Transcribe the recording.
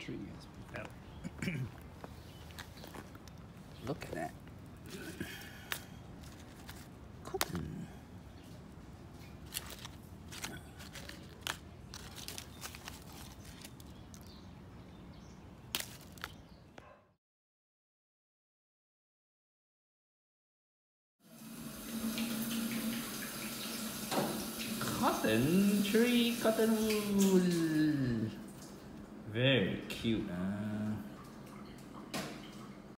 trees. Yep. Look at that. Cotton. Cotton tree, cotton wool. Very cute, huh?